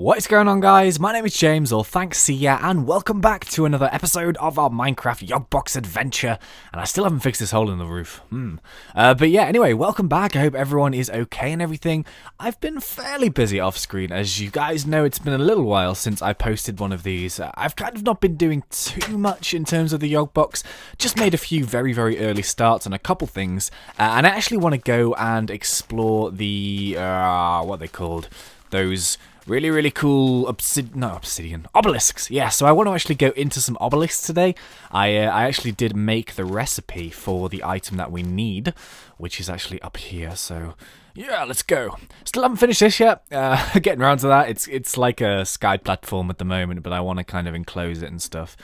What is going on guys? My name is James, or thanks see ya, and welcome back to another episode of our Minecraft Yogbox adventure. And I still haven't fixed this hole in the roof. Hmm. Uh, but yeah, anyway, welcome back. I hope everyone is okay and everything. I've been fairly busy off screen. As you guys know, it's been a little while since I posted one of these. I've kind of not been doing too much in terms of the Yogbox. Just made a few very, very early starts on a couple things. Uh, and I actually want to go and explore the, uh, what they called? Those really, really cool obsidian, no obsidian, obelisks. Yeah, so I want to actually go into some obelisks today. I, uh, I actually did make the recipe for the item that we need, which is actually up here. So yeah, let's go. Still haven't finished this yet. Uh, getting around to that. It's it's like a sky platform at the moment, but I want to kind of enclose it and stuff.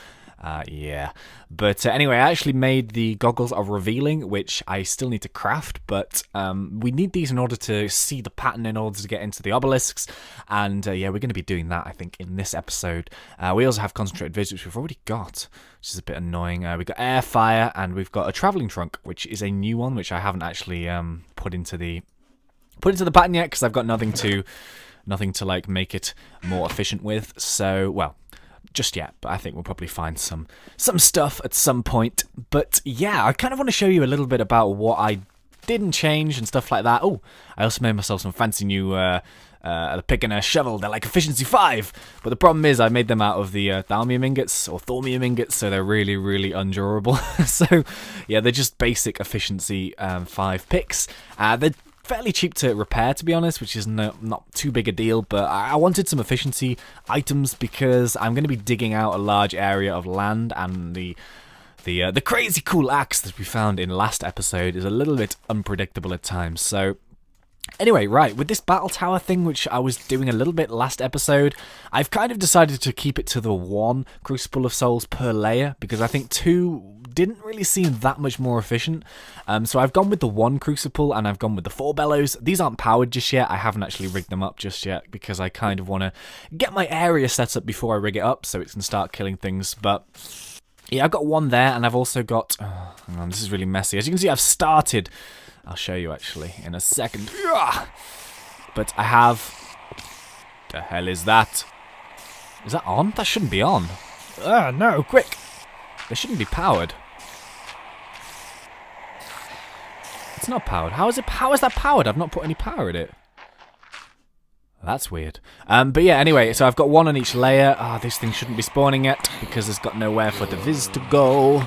Uh, yeah. But uh, anyway, I actually made the goggles of revealing, which I still need to craft, but um, we need these in order to see the pattern in order to get into the obelisks. And uh, yeah, we're going to be doing that, I think, in this episode. Uh, we also have concentrated vis, which we've already got, which is a bit annoying. Uh, we've got air, fire, and we've got a traveling trunk, which is a new one, which I haven't actually um, put into the put into the pattern yet because I've got nothing to nothing to like make it more efficient with. So, well, just yet, but I think we'll probably find some some stuff at some point. But yeah, I kind of want to show you a little bit about what I didn't change and stuff like that. Oh, I also made myself some fancy new uh, uh, pick and a shovel. They're like efficiency 5, but the problem is I made them out of the uh, thalmium ingots or thaumium ingots, so they're really, really undurable. so yeah, they're just basic efficiency um, 5 picks. Uh, they're fairly cheap to repair, to be honest, which is no, not too big a deal. But I wanted some efficiency items because I'm going to be digging out a large area of land, and the the uh, the crazy cool axe that we found in last episode is a little bit unpredictable at times. So Anyway, right, with this battle tower thing, which I was doing a little bit last episode, I've kind of decided to keep it to the one Crucible of Souls per layer, because I think two didn't really seem that much more efficient. Um, so I've gone with the one Crucible, and I've gone with the four bellows. These aren't powered just yet, I haven't actually rigged them up just yet, because I kind of want to get my area set up before I rig it up, so it can start killing things, but... Yeah, I've got one there, and I've also got... Oh, on, this is really messy. As you can see, I've started I'll show you actually in a second. But I have... The hell is that? Is that on? That shouldn't be on. Ah, no, quick! They shouldn't be powered. It's not powered. How is it? How is that powered? I've not put any power in it. That's weird. Um, but yeah, anyway, so I've got one on each layer. Ah, oh, this thing shouldn't be spawning yet because it's got nowhere for the vis to go.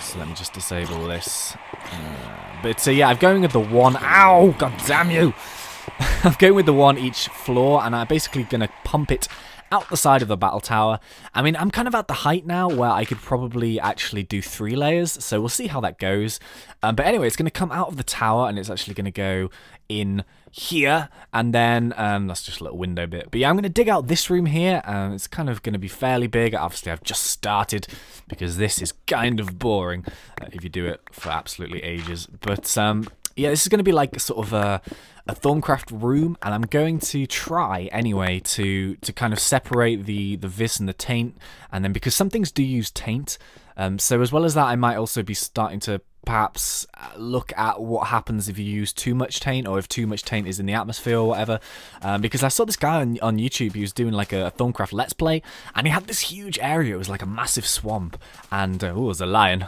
So let me just disable this. Uh, but uh, yeah, I'm going with the one. Ow! God damn you! I'm going with the one each floor, and I'm basically going to pump it out the side of the battle tower. I mean, I'm kind of at the height now where I could probably actually do three layers, so we'll see how that goes. Um, but anyway, it's going to come out of the tower, and it's actually going to go in here, and then um, that's just a little window bit. But yeah, I'm going to dig out this room here, and it's kind of going to be fairly big. Obviously, I've just started because this is kind of boring uh, if you do it for absolutely ages. But um, yeah, this is going to be like sort of a, a Thaumcraft room, and I'm going to try anyway to to kind of separate the the vis and the taint, and then because some things do use taint, um, so as well as that, I might also be starting to perhaps uh, look at what happens if you use too much taint or if too much taint is in the atmosphere or whatever. Um, because I saw this guy on, on YouTube, he was doing like a, a Thaumcraft Let's Play, and he had this huge area, it was like a massive swamp, and, uh, oh, was a lion.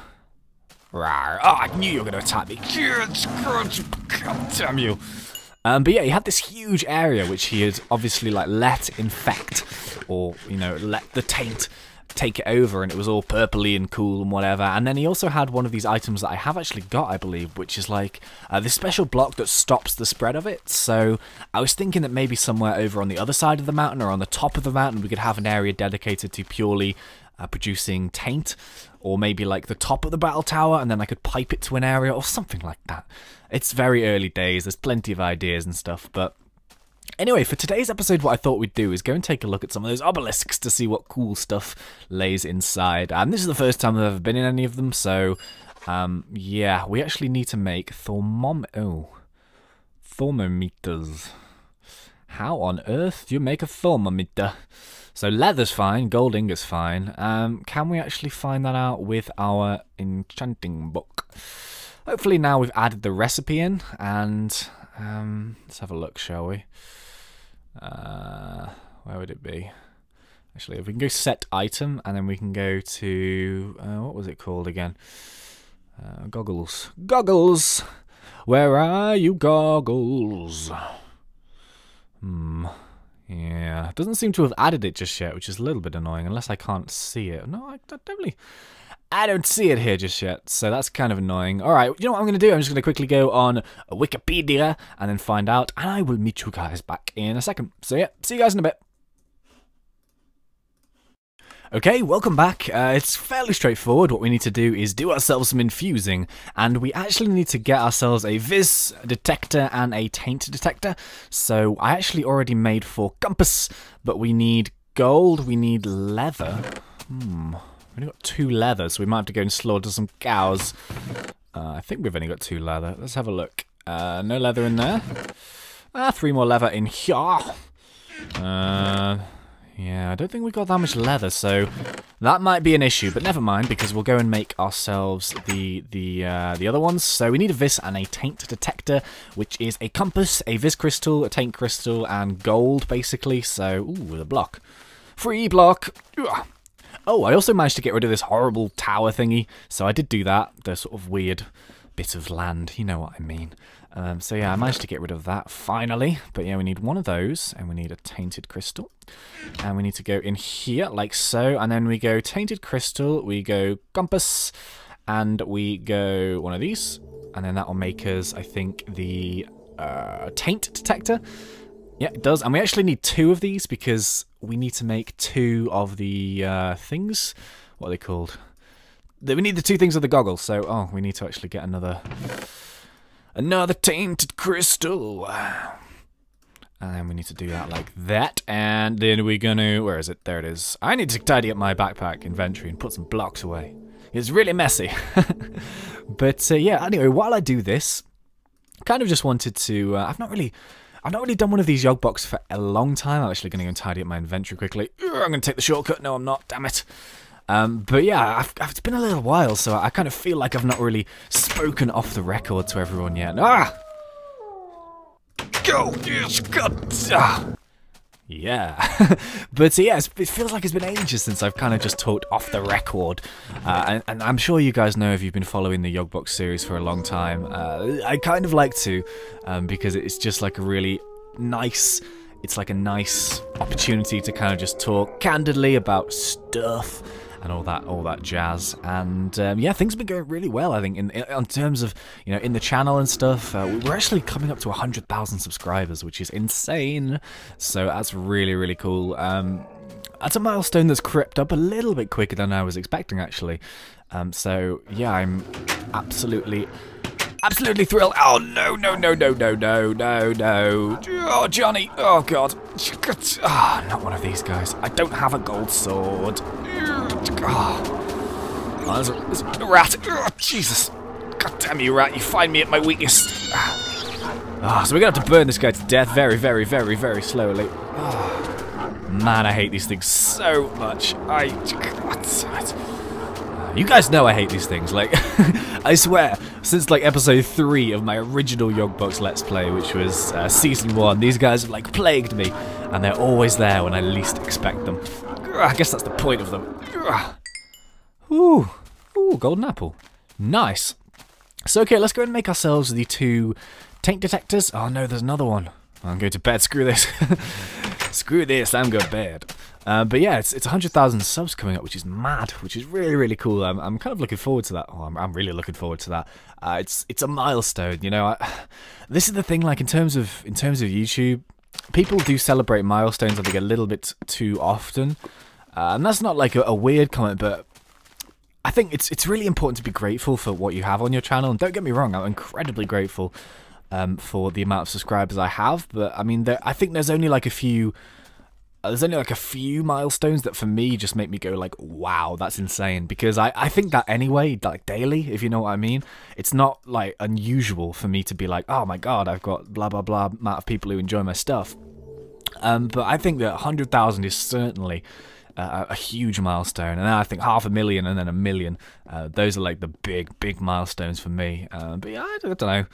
Rawr. Oh, I knew you were going to attack me. God damn you. Um, but yeah, he had this huge area which he had obviously like let infect, or you know, let the taint take it over and it was all purpley and cool and whatever. And then he also had one of these items that I have actually got, I believe, which is like uh, this special block that stops the spread of it. So I was thinking that maybe somewhere over on the other side of the mountain or on the top of the mountain we could have an area dedicated to purely uh, producing taint or maybe like the top of the battle tower and then I could pipe it to an area or something like that. It's very early days, there's plenty of ideas and stuff, but Anyway, for today's episode, what I thought we'd do is go and take a look at some of those obelisks to see what cool stuff lays inside. And this is the first time I've ever been in any of them, so um, yeah, we actually need to make thermom oh, thermometers. How on earth do you make a thermometer? So leather's fine, gold ingot's fine. Um, can we actually find that out with our enchanting book? Hopefully now we've added the recipe in, and um, let's have a look, shall we? Uh, where would it be? Actually, if we can go set item, and then we can go to uh, what was it called again? Uh, goggles. Goggles. Where are you, goggles? Hmm. Yeah, doesn't seem to have added it just yet, which is a little bit annoying, unless I can't see it. No, I, definitely. I don't see it here just yet, so that's kind of annoying. All right, you know what I'm going to do? I'm just going to quickly go on Wikipedia and then find out, and I will meet you guys back in a second. So yeah, see you guys in a bit. Okay, welcome back. Uh, it's fairly straightforward. What we need to do is do ourselves some infusing, and we actually need to get ourselves a Vis detector and a taint detector. So I actually already made four compass, but we need gold, we need leather. Hmm, we've only got two leather, so we might have to go and slaughter some cows. Uh, I think we've only got two leather. Let's have a look. Uh, no leather in there. Ah, three more leather in here. Uh... Yeah, I don't think we got that much leather, so that might be an issue, but never mind, because we'll go and make ourselves the the uh, the other ones. So we need a vis and a taint detector, which is a compass, a vis crystal, a taint crystal, and gold, basically. So, ooh, a block. Free block! Oh, I also managed to get rid of this horrible tower thingy, so I did do that, the sort of weird bit of land, you know what I mean. Um, so yeah, I managed to get rid of that finally. But yeah, we need one of those, and we need a tainted crystal. And we need to go in here, like so. And then we go tainted crystal, we go compass, and we go one of these. And then that will make us, I think, the uh, taint detector. Yeah, it does. And we actually need two of these because we need to make two of the uh, things. What are they called? We need the two things of the goggles. So, oh, we need to actually get another Another tainted crystal. And then we need to do that like that. And then we're gonna... Where is it? There it is. I need to tidy up my backpack inventory and put some blocks away. It's really messy. but uh, yeah, anyway, while I do this, kind of just wanted to... Uh, I've not really... I've not really done one of these Yogbox for a long time. I'm actually going to go and tidy up my inventory quickly. I'm going to take the shortcut. No, I'm not. Damn it. Um, but yeah, I've, I've, it's been a little while, so I kind of feel like I've not really spoken off the record to everyone yet. Ah! Go! Yes, God! Ah! Yeah. but uh, yeah, it feels like it's been ages since I've kind of just talked off the record. Uh, and, and, I'm sure you guys know if you've been following the Yogbox series for a long time. Uh, I kind of like to, um, because it's just like a really nice it's like a nice opportunity to kind of just talk candidly about stuff and all that all that jazz. And um, yeah, things have been going really well. I think in, in, terms of you know in the channel and stuff, uh, we're actually coming up to hundred thousand subscribers, which is insane. So that's really really cool. Um, that's a milestone that's crept up a little bit quicker than I was expecting actually. Um, so yeah, I'm absolutely absolutely thrilled. Oh no, no, no, no, no, no, no, no. Oh Johnny, oh god. Ah, oh, not one of these guys. I don't have a gold sword. Oh, there's, a, there's a rat. Oh, Jesus. God damn you, rat. You find me at my weakest. Oh, so we're going to have to burn this guy to death very, very, very, very slowly. Oh, man, I hate these things so much. I... God, You guys know I hate these things. Like, I swear, since like episode three of my original Yogbox Let's Play, which was uh, season one, these guys have like plagued me, and they're always there when I least expect them. I guess that's the point of them. Ooh, ooh, golden apple, nice. So okay, let's go and make ourselves the two taint detectors. Oh no, there's another one. I'm going to bed. Screw this. Screw this. I'm going to bed. Uh, but yeah, it's it's 100,000 subs coming up, which is mad, which is really really cool. I'm, I'm kind of looking forward to that. Oh, I'm, I'm really looking forward to that. Uh, it's it's a milestone, you know. I, this is the thing, like in terms of in terms of YouTube, people do celebrate milestones. I think a little bit too often, uh, and that's not like a, a weird comment, but I think it's it's really important to be grateful for what you have on your channel. And don't get me wrong, I'm incredibly grateful um, for the amount of subscribers I have. But I mean, there, I think there's only like a few uh, there's only like a few milestones that for me just make me go like wow that's insane because I, I think that anyway like daily if you know what I mean it's not like unusual for me to be like oh my god I've got blah blah blah amount of people who enjoy my stuff um, but I think that 100,000 is certainly a huge milestone and I think half a million and then a million uh, those are like the big big milestones for me uh, but yeah I, I don't know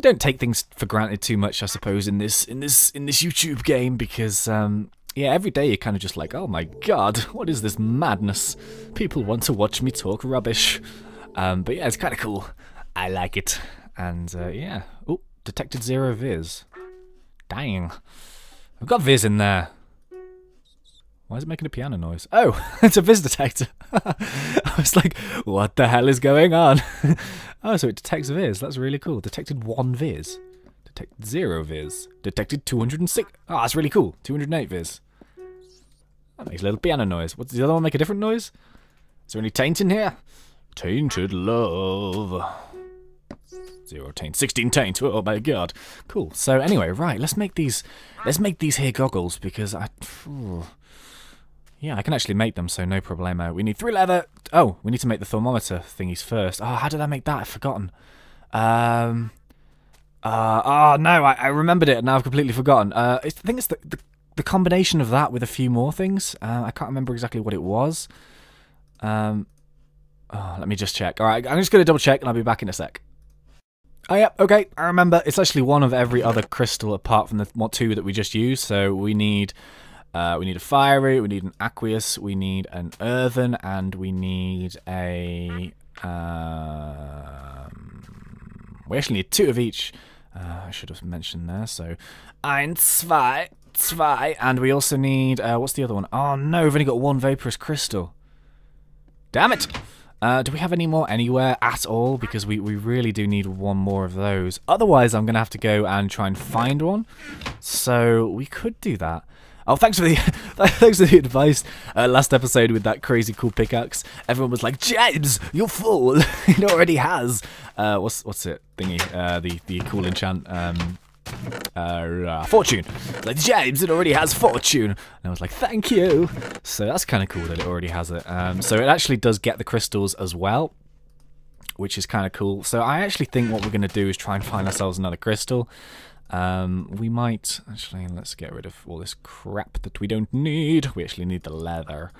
you don't take things for granted too much, I suppose, in this in this in this YouTube game because um, yeah, every day you're kind of just like, oh my god, what is this madness? People want to watch me talk rubbish. Um, but yeah, it's kind of cool. I like it. And uh, yeah. Oh, detected zero vis. Dang. I've got vis in there. Why is it making a piano noise? Oh, it's a vis detector. I was like, what the hell is going on? oh, so it detects vis. That's really cool. Detected one vis. Detected zero vis. Detected 206. Oh, ah, that's really cool. 208 vis. That makes a little piano noise. What's the other one make a different noise? Is there any taint in here? Tainted love. Zero taint. 16 taint. Oh my god. Cool. So anyway, right, let's make these let's make these here goggles because I yeah, I can actually make them, so no problemo. We need three leather. Oh, we need to make the thermometer thingies first. Oh, how did I make that? I've forgotten. Um. Uh, oh, no, I, I remembered it, and now I've completely forgotten. Uh, I think it's the, the, the combination of that with a few more things. Uh, I can't remember exactly what it was. Um. Oh, let me just check. All right, I'm just going to double check, and I'll be back in a sec. Oh, yeah, okay, I remember. It's actually one of every other crystal apart from the two that we just used, so we need uh, we need a fiery, we need an aqueous, we need an earthen, and we need a... Um, we actually need two of each. Uh, I should have mentioned there, so... Ein, zwei, zwei, and we also need... Uh, what's the other one? Oh no, we've only got one vaporous crystal. Damn it! Uh, do we have any more anywhere at all? Because we, we really do need one more of those. Otherwise, I'm going to have to go and try and find one. So we could do that. Oh, thanks for the thanks for the advice. Uh, last episode with that crazy cool pickaxe, everyone was like, "James, you're full." it already has. Uh, what's what's it thingy? Uh, the the cool enchant. Um, uh, fortune. Like James, it already has fortune. And I was like, thank you. So that's kind of cool that it already has it. Um, so it actually does get the crystals as well, which is kind of cool. So I actually think what we're going to do is try and find ourselves another crystal. Um, we might actually let's get rid of all this crap that we don't need. We actually need the leather.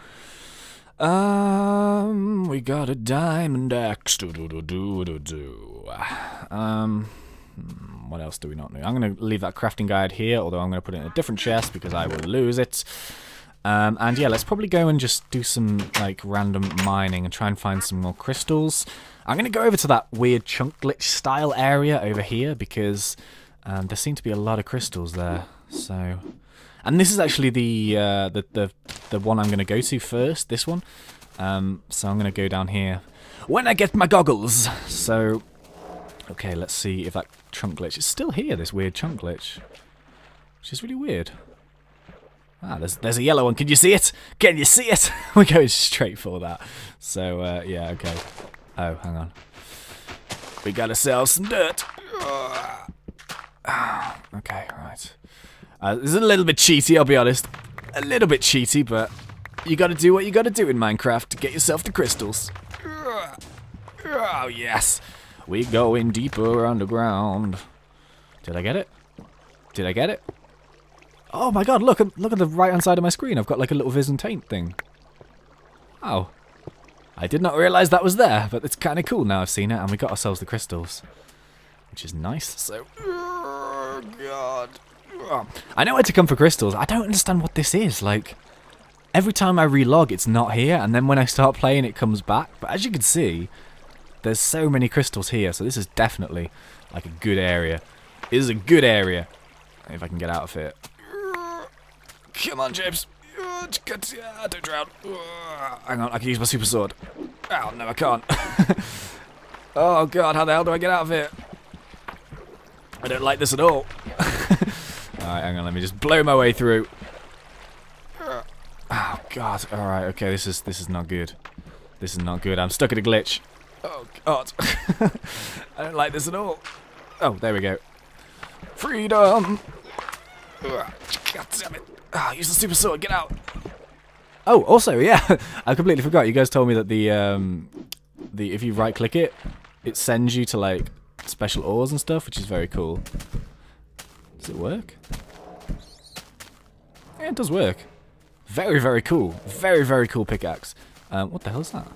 Um, we got a diamond axe. Do do do do do do. Um, hmm, what else do we not need? I'm going to leave that crafting guide here, although I'm going to put it in a different chest because I will lose it. Um, and yeah, let's probably go and just do some like random mining and try and find some more crystals. I'm going to go over to that weird chunk glitch style area over here because um, there seem to be a lot of crystals there, so... And this is actually the uh, the, the the one I'm going to go to first, this one. Um, so I'm going to go down here when I get my goggles. So, okay, let's see if that chunk glitch is still here, this weird chunk glitch. Which is really weird. Ah, there's, there's a yellow one. Can you see it? Can you see it? We're going straight for that. So, uh, yeah, okay. Oh, hang on. We gotta sell some dirt. okay, right. Uh, this is a little bit cheaty, I'll be honest. A little bit cheaty, but you gotta do what you gotta do in Minecraft to get yourself the crystals. Oh, yes. We going deeper underground. Did I get it? Did I get it? Oh my god, look, look at the right-hand side of my screen. I've got like a little vision taint thing. Oh. I did not realise that was there, but it's kind of cool now I've seen it, and we got ourselves the crystals. Which is nice, so... Oh, God. Oh. I know where to come for crystals. I don't understand what this is. Like, every time I relog, it's not here, and then when I start playing, it comes back. But as you can see, there's so many crystals here, so this is definitely, like, a good area. It is a good area. If I can get out of it. Come on, James. Don't ah, drown. Ah, hang on, I can use my super sword. Oh, no, I can't. oh, God, how the hell do I get out of here? I don't like this at all. Alright, hang on, let me just blow my way through. Oh god. Alright, okay, this is this is not good. This is not good. I'm stuck at a glitch. Oh god. I don't like this at all. Oh, there we go. Freedom! God damn it. Oh, use the super sword, get out! Oh, also, yeah, I completely forgot. You guys told me that the um, the if you right click it, it sends you to like special ores and stuff, which is very cool. Does it work? Yeah, it does work. Very, very cool. Very, very cool pickaxe. Um, what the hell is that?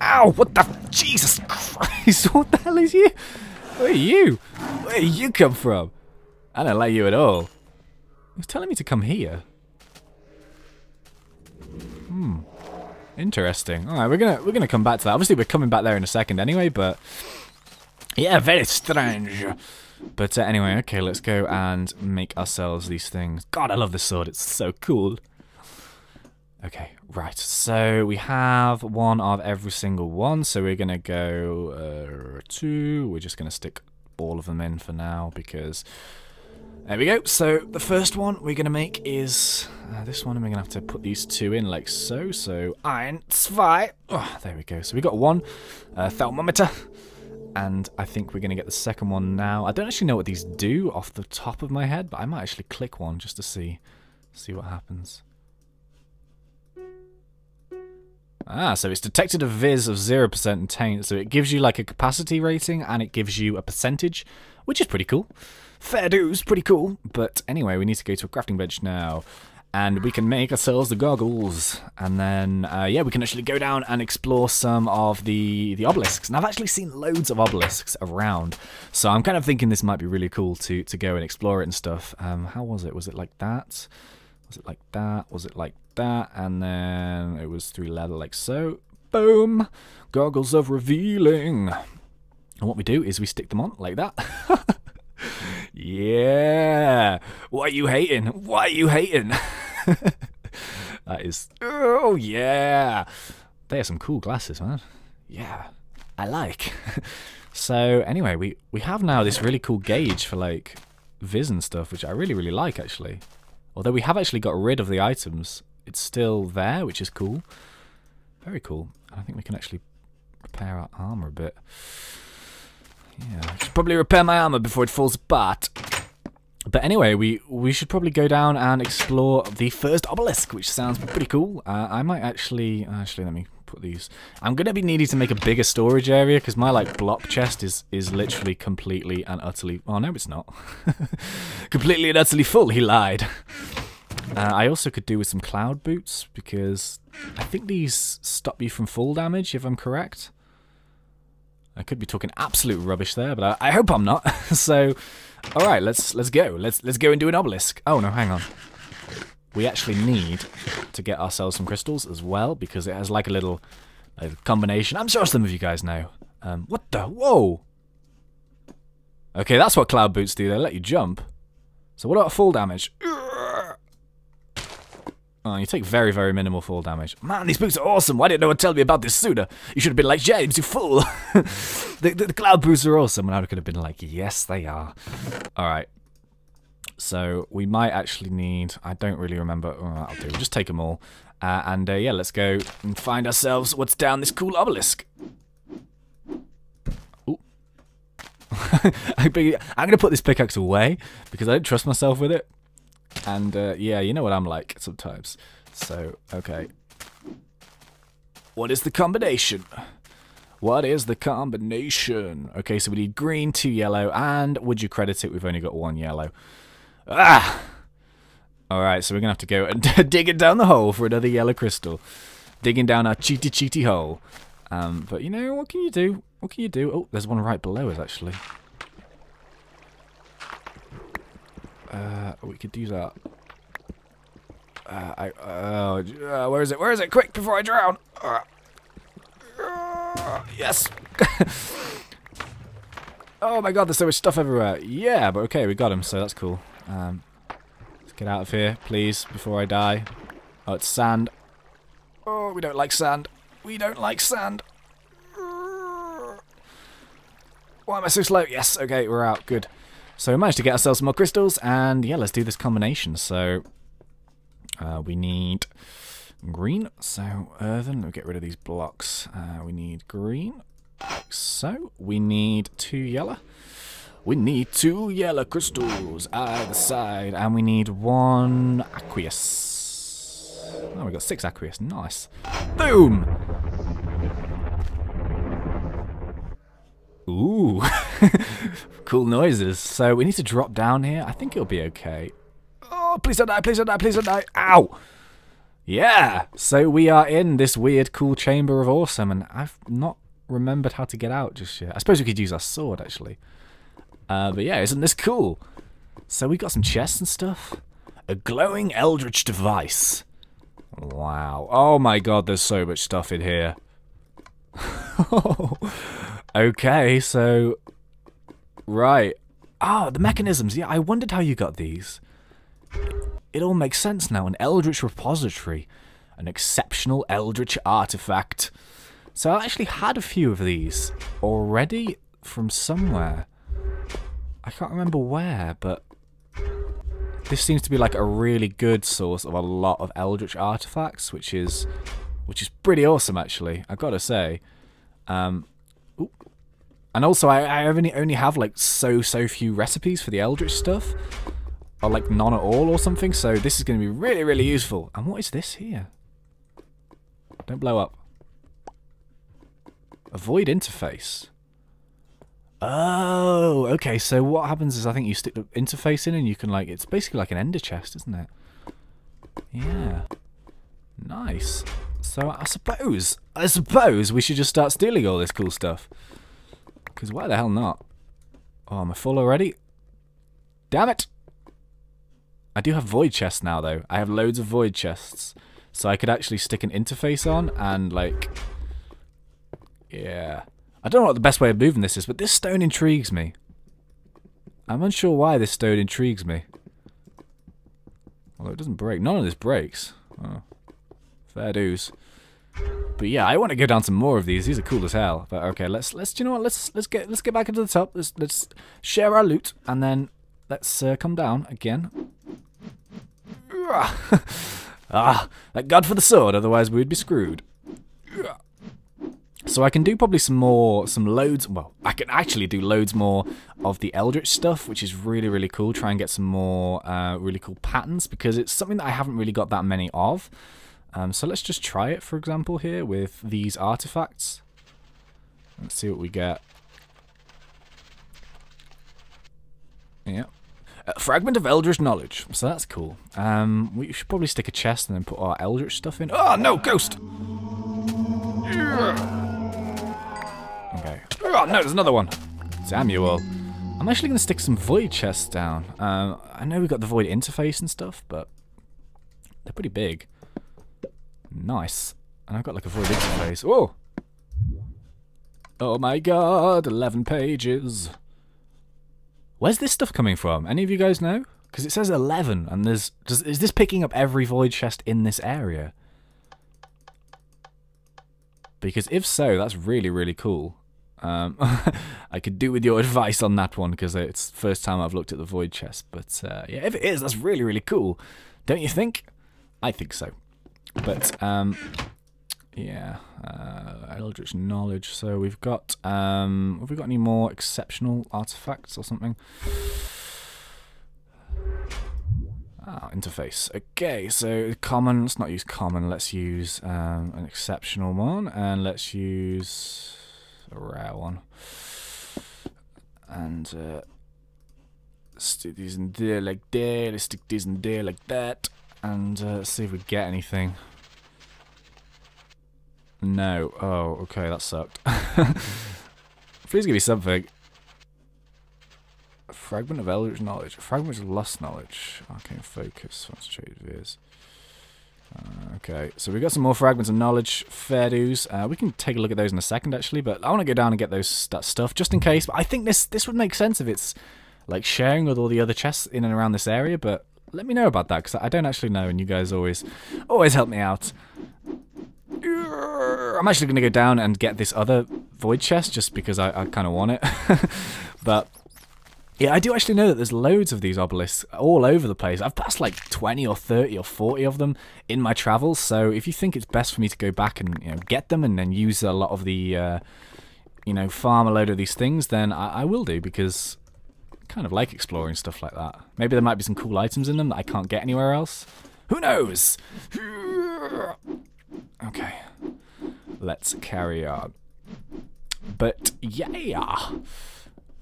Ow! What the? Jesus Christ! What the hell is you? Where are you? Where you come from? I don't like you at all. It's telling me to come here. Hmm. Interesting. All right, we're gonna we're gonna come back to that. Obviously, we're coming back there in a second anyway, but yeah, very strange. But uh, anyway, okay, let's go and make ourselves these things. God, I love this sword. It's so cool. Okay, right. So we have one of every single one. So we're gonna go uh, two. We're just gonna stick all of them in for now because there we go. So the first one we're going to make is uh, this one, and we're going to have to put these two in like so. So ein, zwei. Oh, there we go. So we got one uh, thermometer, and I think we're going to get the second one now. I don't actually know what these do off the top of my head, but I might actually click one just to see see what happens. Ah, so it's detected a vis of 0% and taint, so it gives you like a capacity rating and it gives you a percentage, which is pretty cool. Fair dues, pretty cool. But anyway, we need to go to a crafting bench now. And we can make ourselves the goggles. And then, uh, yeah, we can actually go down and explore some of the, the obelisks. And I've actually seen loads of obelisks around. So I'm kind of thinking this might be really cool to, to go and explore it and stuff. Um, how was it? Was it like that? Was it like that? Was it like that? And then it was through leather like so. Boom! Goggles of revealing. And what we do is we stick them on like that. Yeah. Why are you hating? Why are you hating? that is. Oh, yeah. They are some cool glasses, man. Yeah. I like. so, anyway, we, we have now this really cool gauge for, like, vis and stuff, which I really, really like, actually. Although we have actually got rid of the items, it's still there, which is cool. Very cool. I think we can actually repair our armor a bit. Yeah, I should probably repair my armor before it falls apart. But anyway, we, we should probably go down and explore the first obelisk, which sounds pretty cool. Uh, I might actually... Actually, let me put these... I'm going to be needing to make a bigger storage area, because my, like, block chest is, is literally completely and utterly... Oh, no, it's not. completely and utterly full, he lied. Uh, I also could do with some cloud boots, because I think these stop you from full damage, if I'm correct. I could be talking absolute rubbish there, but I, I hope I'm not. so, all right, let's let's go. Let's let's go and do an obelisk. Oh no, hang on. We actually need to get ourselves some crystals as well because it has like a little, a combination. I'm sure some of you guys know. Um, what the? Whoa. Okay, that's what cloud boots do. They let you jump. So what about full damage? Oh, you take very, very minimal fall damage. Man, these boots are awesome. Why didn't no one tell me about this sooner? You should have been like, James, you fool. the, the, the, cloud boots are awesome. And I could have been like, yes, they are. All right. So we might actually need... I don't really remember. Oh, that'll do. We'll just take them all. Uh, and uh, yeah, let's go and find ourselves what's down this cool obelisk. I'm going to put this pickaxe away because I don't trust myself with it. And uh, yeah, you know what I'm like sometimes. So, okay. What is the combination? What is the combination? Okay, so we need green, two yellow, and would you credit it? We've only got one yellow. Ah! Alright, so we're going to have to go and dig it down the hole for another yellow crystal. Digging down our cheaty cheaty hole. Um, but you know, what can you do? What can you do? Oh, there's one right below us, actually. Uh, we could do that. Uh, I, uh, uh, where is it? Where is it? Quick, before I drown! Uh, uh, yes! oh my god, there's so much stuff everywhere. Yeah, but okay, we got him, so that's cool. Um, let's get out of here, please, before I die. Oh, it's sand. Oh, we don't like sand. We don't like sand. Why am I so slow? Yes, okay, we're out. Good. So we managed to get ourselves some more crystals, and yeah, let's do this combination. So uh, we need green, so earthen. Get rid of these blocks. Uh, we need green, like so. We need two yellow. We need two yellow crystals either side, and we need one aqueous. Oh, we got six aqueous. Nice. Boom! Ooh. cool noises. So we need to drop down here. I think it'll be okay. Oh, please don't die, please don't die, please don't die. Ow! Yeah! So we are in this weird, cool chamber of awesome, and I've not remembered how to get out just yet. I suppose we could use our sword, actually. Uh, but yeah, isn't this cool? So we got some chests and stuff. A glowing eldritch device. Wow. Oh my god, there's so much stuff in here. okay, so... Right. Ah, the mechanisms. Yeah, I wondered how you got these. It all makes sense now. An eldritch repository. An exceptional eldritch artifact. So I actually had a few of these already from somewhere. I can't remember where, but this seems to be like a really good source of a lot of Eldritch artifacts, which is which is pretty awesome actually. I've got to say. Um, and also, I, I only only have like so so few recipes for the Eldritch stuff, or like none at all or something. So this is going to be really really useful. And what is this here? Don't blow up. A void interface. Oh, okay. So what happens is I think you stick the interface in and you can like, it's basically like an ender chest, isn't it? Yeah. Nice. So I suppose, I suppose we should just start stealing all this cool stuff. Because why the hell not? Oh, am I full already? Damn it! I do have void chests now though. I have loads of void chests. So I could actually stick an interface on and like... Yeah. I don't know what the best way of moving this is, but this stone intrigues me. I'm unsure why this stone intrigues me. Although it doesn't break. None of this breaks. Oh. Fair dues. But yeah, I want to go down some more of these. These are cool as hell. But okay, let's let's do you know what? Let's let's get let's get back into the top. Let's let's share our loot and then let's uh, come down again. ah, thank God for the sword. Otherwise, we'd be screwed. So I can do probably some more, some loads, well, I can actually do loads more of the Eldritch stuff, which is really, really cool. Try and get some more uh, really cool patterns, because it's something that I haven't really got that many of. Um, so let's just try it, for example, here with these artifacts. Let's see what we get. Yeah. A fragment of Eldritch knowledge. So that's cool. Um, we should probably stick a chest and then put our Eldritch stuff in. Oh, no, ghost! Yeah. Okay. Oh, no, there's another one. Samuel. I'm actually going to stick some void chests down. Um, I know we've got the void interface and stuff, but they're pretty big. Nice. And I've got like a void interface. Oh! Oh my god, 11 pages. Where's this stuff coming from? Any of you guys know? Because it says 11, and there's... Does, is this picking up every void chest in this area? Because if so, that's really, really cool. Um, I could do with your advice on that one because it's the first time I've looked at the void chest. But uh, yeah, if it is, that's really really cool, don't you think? I think so. But um, yeah, uh, Eldritch knowledge. So we've got um, have we got any more exceptional artifacts or something? Ah, interface. Okay, so common. Let's not use common. Let's use um, an exceptional one, and let's use a rare one. And uh, stick these in there like. Let's stick these in there like that. And uh, see if we get anything. No. Oh, okay, that sucked. Please give me something. A fragment of Eldritch knowledge. A fragment of lost knowledge. Arcane focus. Concentrated veers. Uh, okay, so we've got some more fragments of knowledge, fair dues. Uh, we can take a look at those in a second, actually, but I want to go down and get those that stuff just in case. But I think this this would make sense if it's like sharing with all the other chests in and around this area. But let me know about that because I don't actually know, and you guys always always help me out. I'm actually going to go down and get this other void chest just because I, I kind of want it. but yeah, I do actually know that there's loads of these obelisks all over the place. I've passed like 20 or 30 or 40 of them in my travels, so if you think it's best for me to go back and you know, get them and then use a lot of the, uh, you know, farm a load of these things, then I, I will do because kind of like exploring stuff like that. Maybe there might be some cool items in them that I can't get anywhere else. Who knows? Okay, let's carry on. But yeah.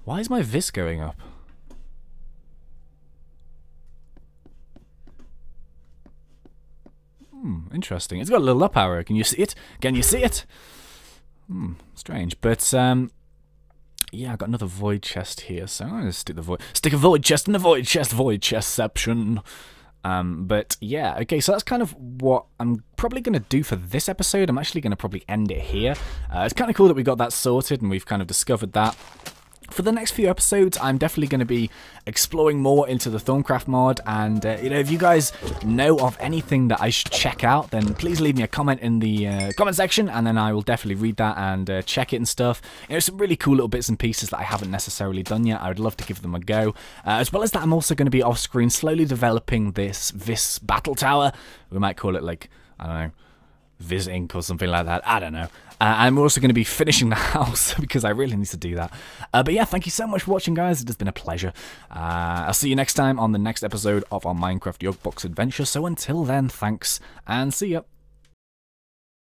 Why is my vis going up? Hmm, interesting. It's got a little up arrow. Can you see it? Can you see it? Hmm, strange. But, um, yeah, I got another void chest here, so I'm to stick the void, stick a void chest in the void chest, void chestception. Um, but yeah, okay, so that's kind of what I'm probably going to do for this episode. I'm actually going to probably end it here. Uh, it's kind of cool that we got that sorted and we've kind of discovered that. For the next few episodes, I'm definitely going to be exploring more into the Thaumcraft mod, and uh, you know, if you guys know of anything that I should check out, then please leave me a comment in the uh, comment section, and then I will definitely read that and uh, check it and stuff. You know, some really cool little bits and pieces that I haven't necessarily done yet. I would love to give them a go. Uh, as well as that, I'm also going to be off screen slowly developing this this battle tower. We might call it like I don't know Viz Inc. or something like that. I don't know. Uh, we're also going to be finishing the house because I really need to do that. Uh, but yeah, thank you so much for watching, guys. It has been a pleasure. Uh, I'll see you next time on the next episode of our Minecraft Yogbox adventure. So until then, thanks and see ya.